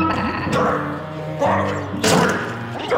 Three, five, three, three,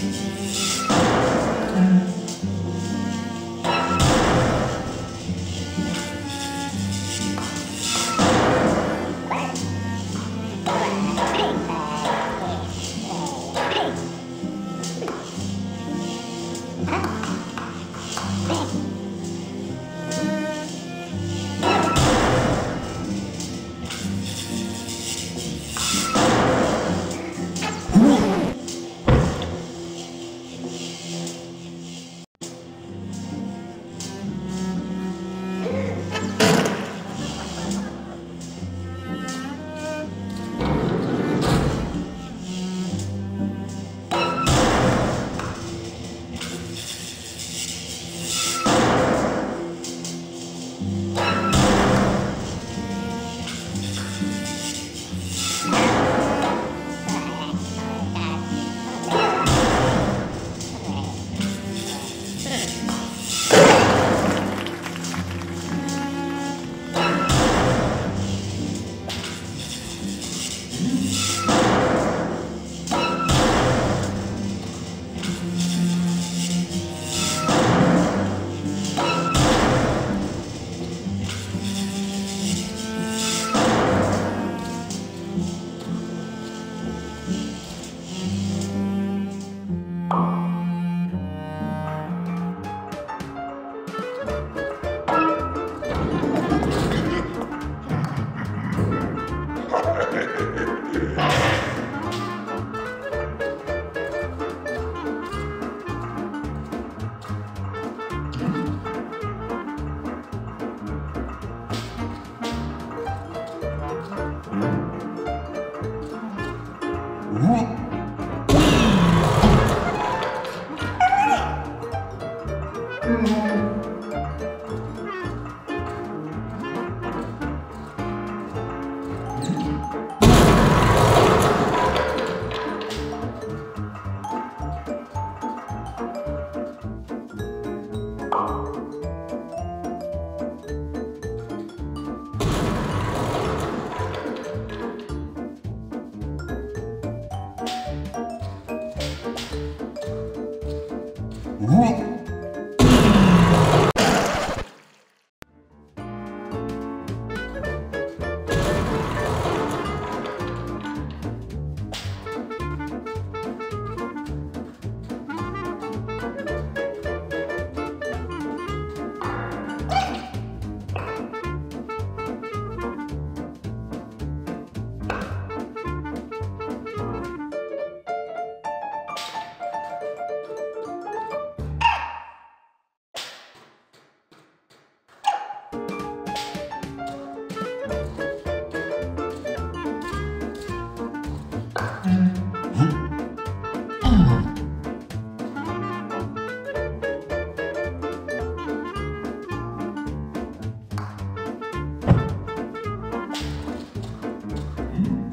情形。Whoop.